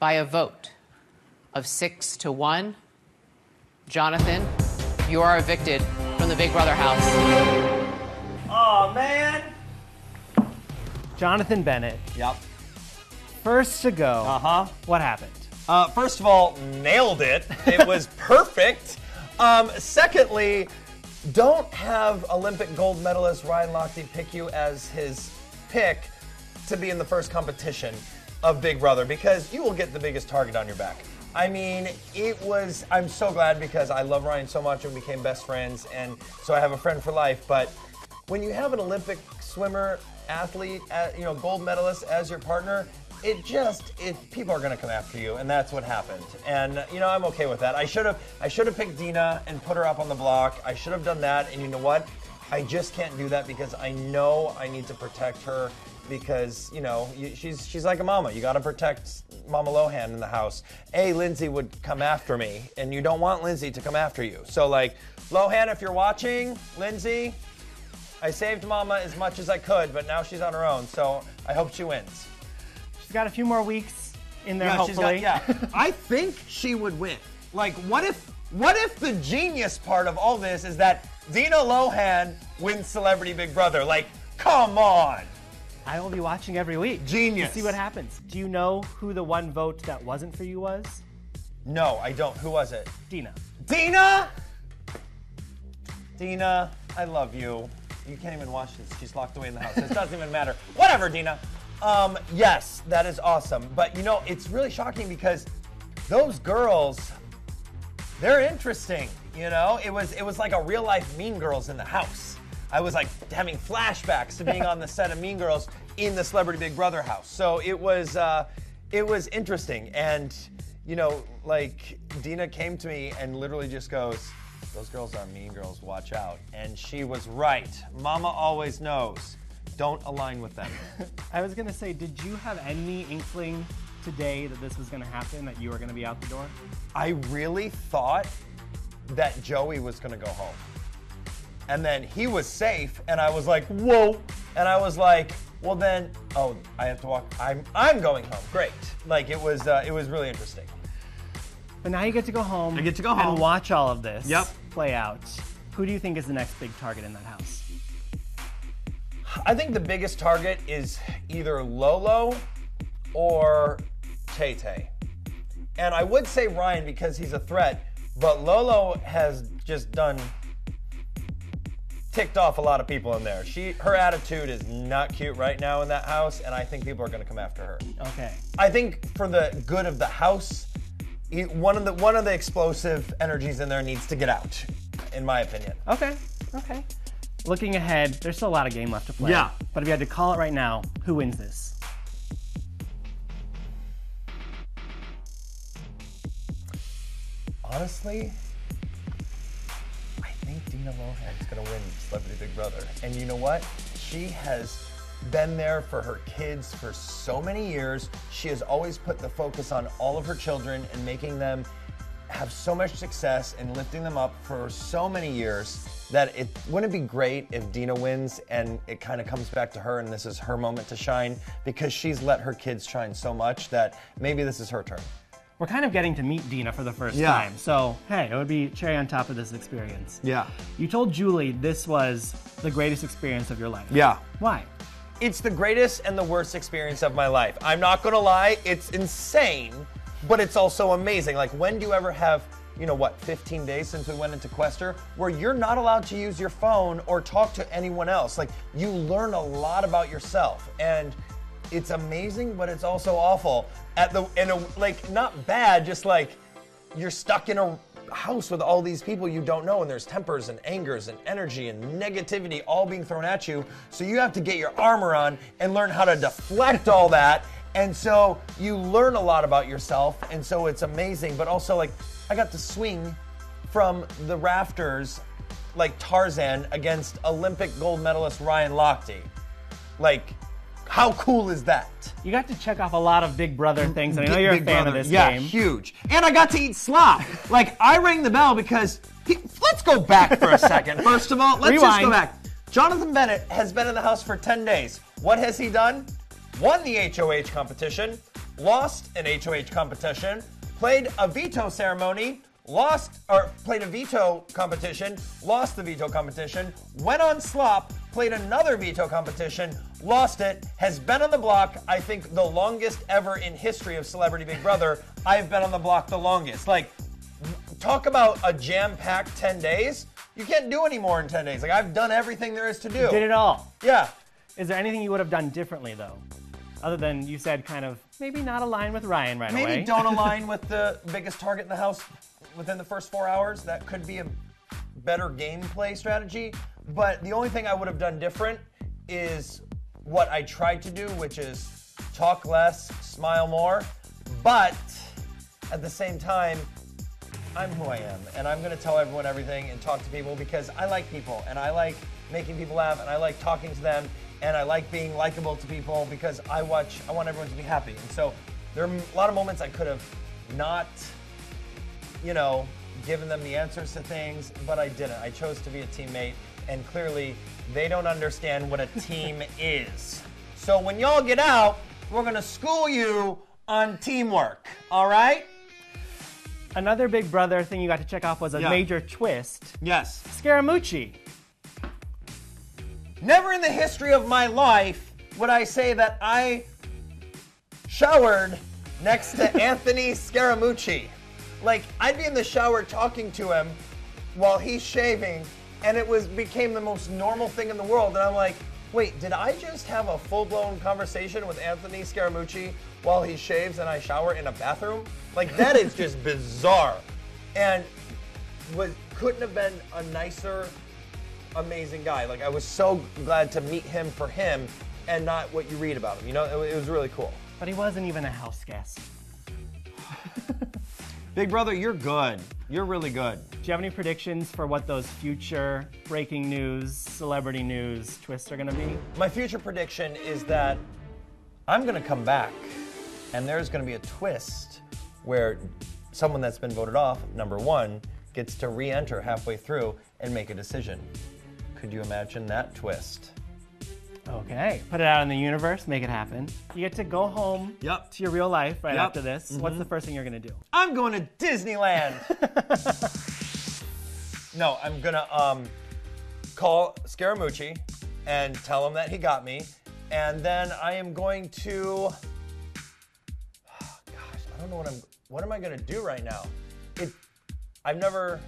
by a vote of six to one, Jonathan, you are evicted from the Big Brother house. Oh man. Jonathan Bennett, Yep. first to go. Uh huh. What happened? Uh, first of all, nailed it. It was perfect. Um, secondly, don't have Olympic gold medalist Ryan Lochte pick you as his pick to be in the first competition of Big Brother because you will get the biggest target on your back. I mean, it was. I'm so glad because I love Ryan so much and we became best friends, and so I have a friend for life. But when you have an Olympic swimmer, athlete, uh, you know, gold medalist as your partner, it just it people are going to come after you, and that's what happened. And you know, I'm okay with that. I should have I should have picked Dina and put her up on the block. I should have done that. And you know what? I just can't do that because I know I need to protect her because you know you, she's she's like a mama. You got to protect Mama Lohan in the house. A Lindsay would come after me, and you don't want Lindsay to come after you. So like Lohan, if you're watching, Lindsay, I saved Mama as much as I could, but now she's on her own. So I hope she wins. She's got a few more weeks in there, Yeah, she's got- hopefully. yeah. I think she would win. Like, what if, what if the genius part of all this is that Dina Lohan wins Celebrity Big Brother? Like, come on. I will be watching every week. Genius. To see what happens. Do you know who the one vote that wasn't for you was? No, I don't. Who was it? Dina. Dina. Dina, I love you. You can't even watch this. She's locked away in the house. It doesn't even matter. Whatever, Dina. Um, yes, that is awesome. But you know, it's really shocking because those girls, they're interesting. You know, it was it was like a real life Mean Girls in the house. I was like having flashbacks to being on the set of Mean Girls in the Celebrity Big Brother house. So it was uh, it was interesting, and you know, like Dina came to me and literally just goes, "Those girls are Mean Girls. Watch out!" And she was right. Mama always knows. Don't align with them. I was gonna say, did you have any inkling today that this was gonna happen, that you were gonna be out the door? I really thought that Joey was going to go home. And then he was safe, and I was like, whoa. And I was like, well, then, oh, I have to walk. I'm, I'm going home. Great. Like, it was, uh, it was really interesting. But now you get to go home. I get to go home and watch all of this. Yep. Play out. Who do you think is the next big target in that house? I think the biggest target is either Lolo or Tay Tay. And I would say Ryan because he's a threat, but Lolo has just done ticked off a lot of people in there. She her attitude is not cute right now in that house, and I think people are going to come after her. Okay. I think for the good of the house, e- one of the one of the explosive energies in there needs to get out, in my opinion. Okay. Okay. Looking ahead, there's still a lot of game left to play. Yeah. But if you had to call it right now, who wins this? Honestly, I Dina Lohan's gonna win Celebrity Big Brother. And you know what? She has been there for her kids for so many years. She has always put the focus on all of her children and making them have so much success and lifting them up for so many years that it wouldn't be great if Dina wins and it kind of comes back to her and this is her moment to shine because she's let her kids shine so much that maybe this is her turn. We're kind of getting to meet Dina for the first Yeah. time. So, hey, it would be cherry on top of this experience. Yeah. You told Julie this was the greatest experience of your life. Yeah. Why? It's the greatest and the worst experience of my life. I'm not gonna lie, it's insane, but it's also amazing. Like, when do you ever have, you know what, 15 days since we went into Quester, where you're not allowed to use your phone or talk to anyone else? Like, you learn a lot about yourself. And it's amazing, but it's also awful. At the, in a, like, not bad, just like, you're stuck in a house with all these people you don't know and there's tempers and angers and energy and negativity all being thrown at you. So you have to get your armor on and learn how to deflect all that. And so you learn a lot about yourself and so it's amazing. But also like i got to swing from the rafters like tarzan against olympic gold medalist ryan lochte. Like how cool is that You got to check off a lot of Big Brother things, and I know you're Big a fan Brother. of this yeah, game. huge. And I got to eat slop. like I rang the bell because he, let's go back for a second. First of all, let's just go back. Jonathan Bennett has been in the house for 10 days. What has he done? Won the HOH competition, lost an HOH competition, played a veto ceremony, lost or played a veto competition, lost the veto competition, went on slop, played another veto competition, lost it, has been on the block, I think the longest ever in history of Celebrity Big Brother. I've been on the block the longest. Like talk about a jam-packed 10 days. You can't do any more in 10 days. Like I've done everything there is to do. Did it all. Yeah. Is there anything you would have done differently though? Other than you said kind of maybe not align with Ryan right now. Maybe away. don't align with the biggest target in the house within the first four hours. That could be a better gameplay strategy. But the only thing I would have done different is what I tried to do, which is talk less, smile more. But at the same time, I'm who I am, and I'm gonna tell everyone everything and talk to people because I like people and I like making people laugh and I like talking to them and I like being likable to people because I watch, I want everyone to be happy. And so there are a lot of moments I could have not, you know, given them the answers to things, but I didn't. I chose to be a teammate, and clearly they don't understand what a team is. So when y'all get out, we're gonna school you on teamwork, all right? Another Big Brother thing you got to check off was a Yeah. major twist. Yes. Scaramucci. Never in the history of my life would I say that I showered next to Anthony Scaramucci. Like I'd be in the shower talking to him while he's shaving, and it was became the most normal thing in the world. And I'm like, wait, did I just have a full-blown conversation with Anthony Scaramucci while he shaves and I shower in a bathroom? Like that is just bizarre. And was couldn't have been a nicer amazing guy. Like I was so glad to meet him for him and not what you read about him. You know, it, it was really cool. But he wasn't even a house guest. Big brother, you're good. You're really good. Do you have any predictions for what those future breaking news, celebrity news twists are going to be? My future prediction is that I'm going to come back and there's going to be a twist where someone that's been voted off, number one, gets to re enter halfway through and make a decision. Could you imagine that twist? Okay. Put it out in the universe, make it happen. You get to go home Yep. to your real life right Yep. after this. What's the first thing you're going to do? I'm going to Disneyland. no, I'm gonna um, call Scaramucci and tell him that he got me, and then I am going to. Gosh, I don't know what I'm. What am I gonna do right now? It. I've never.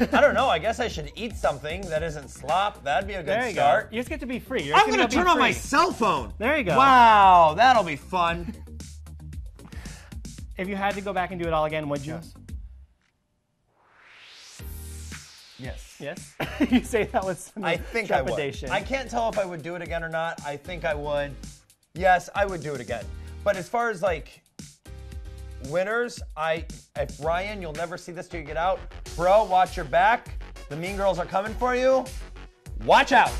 I don't know. I guess I should eat something that isn't slop. That'd be a good There you start. go. You just get to be free. You're I'm just gonna turn on my cell phone. There you go. Wow, that'll be fun. If you had to go back and do it all again, would you? Yes. Yes. you say that with some I think I would. I can't tell if I would do it again or not. I think I would. Yes, I would do it again. But as far as like winners, I if Ryan, you'll never see this till you get out. Bro, watch your back. The mean girls are coming for you. Watch out.